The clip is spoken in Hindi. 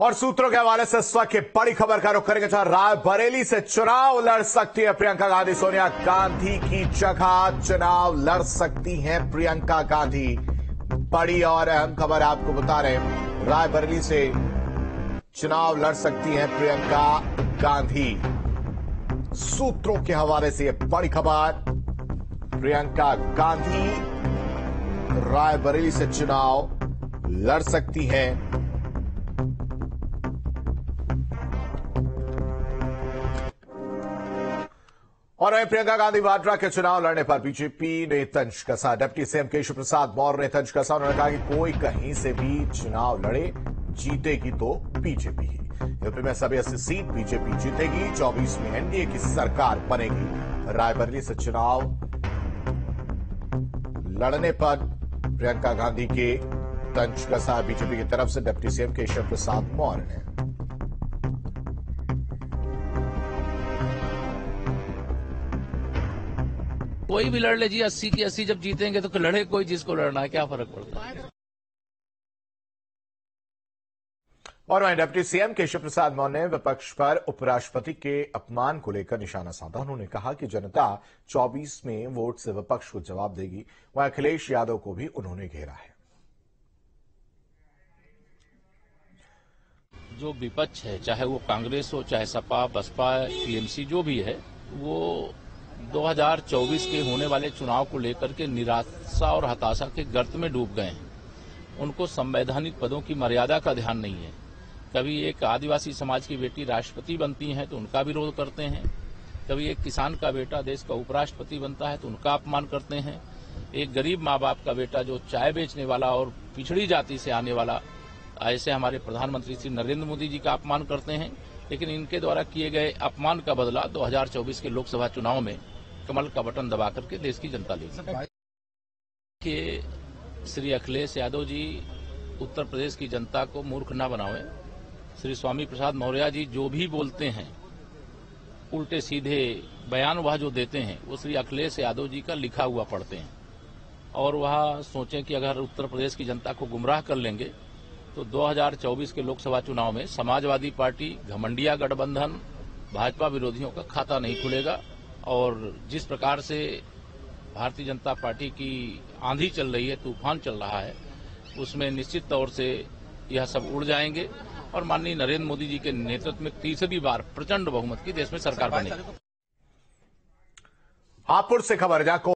और सूत्रों के हवाले से इस वक्त बड़ी खबर का रुख करेंगे, जहाँ रायबरेली से चुनाव लड़ सकती है प्रियंका गांधी। सोनिया गांधी की जगह चुनाव लड़ सकती हैं प्रियंका गांधी। बड़ी और अहम खबर आपको बता रहे रायबरेली से चुनाव लड़ सकती हैं प्रियंका गांधी। सूत्रों के हवाले से यह बड़ी खबर, प्रियंका गांधी रायबरेली से चुनाव लड़ सकती हैं और वहीं प्रियंका गांधी वाड्रा के चुनाव लड़ने पर बीजेपी ने तंज कसा। डिप्टी सीएम केशव प्रसाद मौर्य ने तंज कसा। उन्होंने कहा कि कोई कहीं से भी चुनाव लड़े, जीतेगी तो बीजेपी ही। यूपी में सभी अस्सी सीट बीजेपी जीतेगी। 24 में एनडीए की सरकार बनेगी। रायबरेली से चुनाव लड़ने पर प्रियंका गांधी के तंज कसा। बीजेपी की तरफ़ से डिप्टी सीएम केशव प्रसाद मौर्य ने। कोई भी लड़ ले जी अस्सी की अस्सी जब जीतेंगे तो लड़े कोई जिसको लड़ना है क्या फ़र्क पड़ता है? और वहीं डिप्टी सीएम केशव प्रसाद मौर्य ने विपक्ष पर उपराष्ट्रपति के अपमान को लेकर निशाना साधा। उन्होंने कहा कि जनता 24 में वोट से विपक्ष को जवाब देगी। वहीं अखिलेश यादव को भी उन्होंने घेरा है। जो विपक्ष है चाहे वो कांग्रेस हो चाहे सपा बसपा टीएमसी जो भी है वो 2024 के होने वाले चुनाव को लेकर के निराशा और हताशा के गर्त में डूब गए हैं। उनको संवैधानिक पदों की मर्यादा का ध्यान नहीं है। कभी एक आदिवासी समाज की बेटी राष्ट्रपति बनती है तो उनका विरोध करते हैं। कभी एक किसान का बेटा देश का उपराष्ट्रपति बनता है तो उनका अपमान करते हैं। एक गरीब माँ बाप का बेटा जो चाय बेचने वाला और पिछड़ी जाति से आने वाला, ऐसे हमारे प्रधानमंत्री श्री नरेंद्र मोदी जी का अपमान करते हैं। लेकिन इनके द्वारा किए गए अपमान का बदला 2024 के लोकसभा चुनाव में कमल का बटन दबा करके देश की जनता लेगी कि श्री अखिलेश यादव जी उत्तर प्रदेश की जनता को मूर्ख न बनावे। श्री स्वामी प्रसाद मौर्य जी जो भी बोलते हैं उल्टे सीधे बयान वह जो देते हैं वो श्री अखिलेश यादव जी का लिखा हुआ पढ़ते हैं। और वह सोचें कि अगर उत्तर प्रदेश की जनता को गुमराह कर लेंगे तो 2024 के लोकसभा चुनाव में समाजवादी पार्टी घमंडिया गठबंधन भाजपा विरोधियों का खाता नहीं खुलेगा। और जिस प्रकार से भारतीय जनता पार्टी की आंधी चल रही है, तूफ़ान चल रहा है, उसमें निश्चित तौर से यह सब उड़ जाएँगे। और माननीय नरेंद्र मोदी जी के नेतृत्व में तीसरी बार प्रचंड बहुमत की देश में सरकार बनेगी। हापुड़ से खबर जहाँ